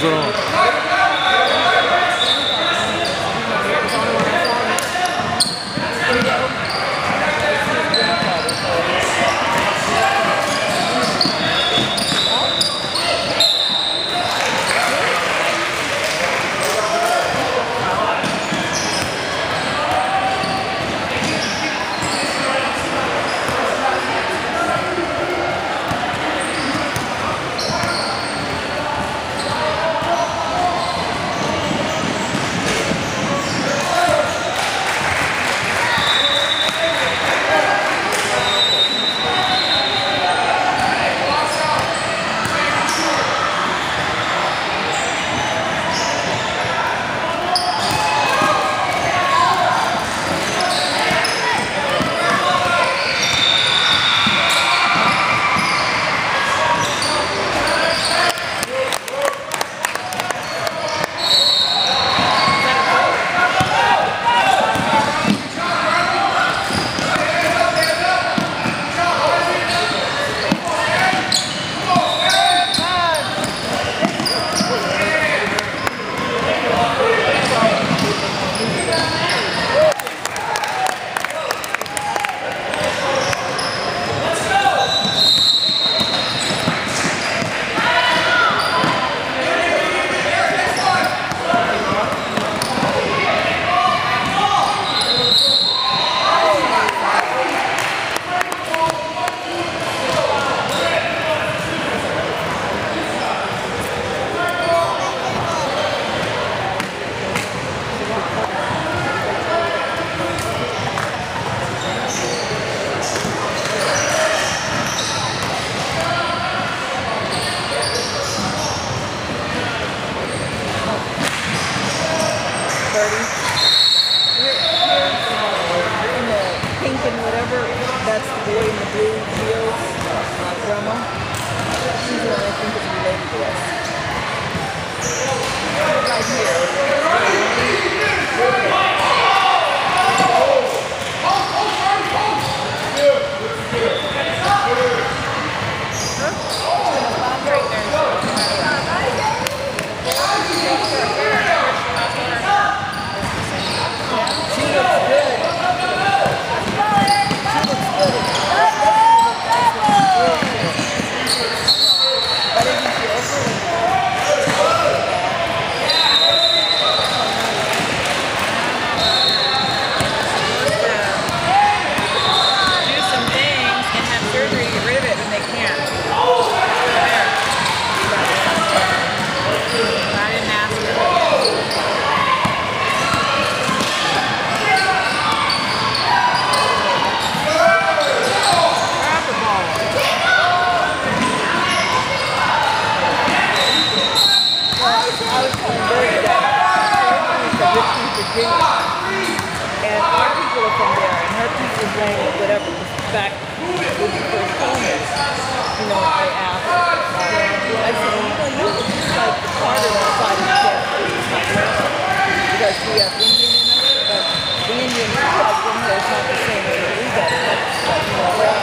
zone. That's the boy in the blue heels, uh, Grandma. She's the one I think is related to us. Right here. Virginia. And our people are from there, and her people are going whatever. Back when you first told me, you know, I asked. Uh, I said, you know, you look just like the Carter side of the. Because we have Indian in us, but the Indian tribe in here is not the same as we got. But, you know,